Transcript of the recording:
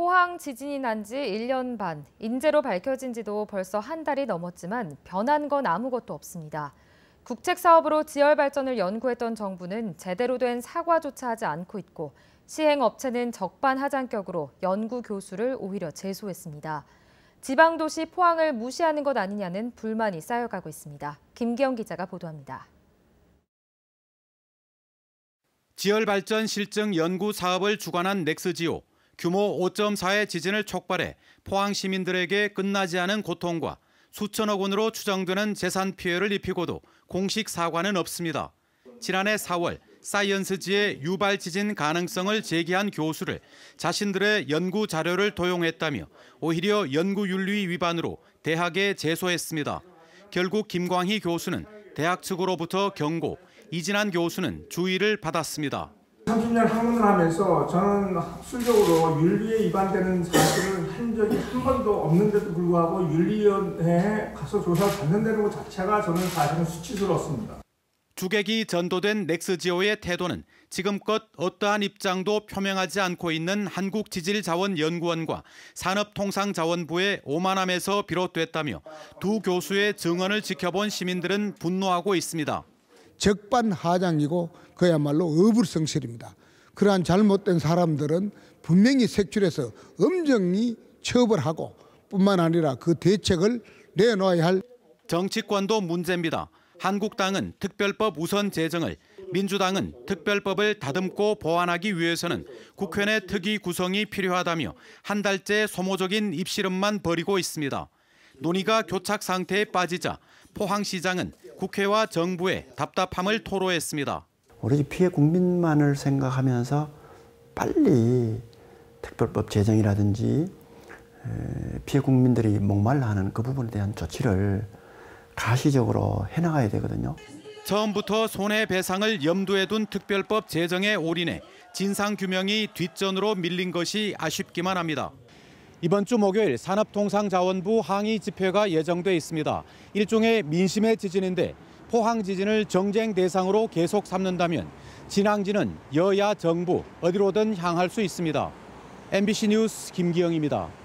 포항 지진이 난 지 1년 반, 인재로 밝혀진 지도 벌써 한 달이 넘었지만 변한 건 아무것도 없습니다. 국책 사업으로 지열 발전을 연구했던 정부는 제대로 된 사과조차 하지 않고 있고 시행 업체는 적반하장격으로 연구 교수를 오히려 제소했습니다. 지방 도시 포항을 무시하는 것 아니냐는 불만이 쌓여가고 있습니다. 김기영 기자가 보도합니다. 지열 발전 실증 연구 사업을 주관한 넥스지오. 규모 5.4의 지진을 촉발해 포항 시민들에게 끝나지 않은 고통과 수천억 원으로 추정되는 재산 피해를 입히고도 공식 사과는 없습니다. 지난해 4월 사이언스지의 유발 지진 가능성을 제기한 교수를 자신들의 연구 자료를 도용했다며 오히려 연구윤리 위반으로 대학에 제소했습니다. 결국 김광희 교수는 대학 측으로부터 경고, 이진한 교수는 주의를 받았습니다. 30년 학문을 하면서 저는 학술적으로 윤리에 위반되는 사실을 한 적이 한 번도 없는데도 불구하고 윤리위원회에 가서 조사를 받는다는 것 자체가 저는 사실은 수치스럽습니다. 주객이 전도된 넥스지오의 태도는 지금껏 어떠한 입장도 표명하지 않고 있는 한국지질자원연구원과 산업통상자원부의 오만함에서 비롯됐다며 두 교수의 증언을 지켜본 시민들은 분노하고 있습니다. 적반하장이고 그야말로 어불성설입니다. 그러한 잘못된 사람들은 분명히 색출해서 엄정히 처벌하고 뿐만 아니라 그 대책을 내놓아야 할 정치권도 문제입니다. 한국당은 특별법 우선 제정을 민주당은 특별법을 다듬고 보완하기 위해서는 국회 내 특위 구성이 필요하다며 한 달째 소모적인 입씨름만 벌이고 있습니다. 논의가 교착 상태에 빠지자 포항시장은 국회와 정부에 답답함을 토로했습니다. 오로지 피해 국민만을 생각하면서 빨리 특별법 제정이라든지 피해 국민들이 목말라하는 그 부분에 대한 조치를 가시적으로 해나가야 되거든요. 처음부터 손해배상을 염두에 둔 특별법 제정에 올인해 진상규명이 뒷전으로 밀린 것이 아쉽기만 합니다. 이번 주 목요일 산업통상자원부 항의 집회가 예정돼 있습니다. 일종의 민심의 지진인데 포항 지진을 정쟁 대상으로 계속 삼는다면 진앙지는 여야 정부 어디로든 향할 수 있습니다. MBC 뉴스 김기영입니다.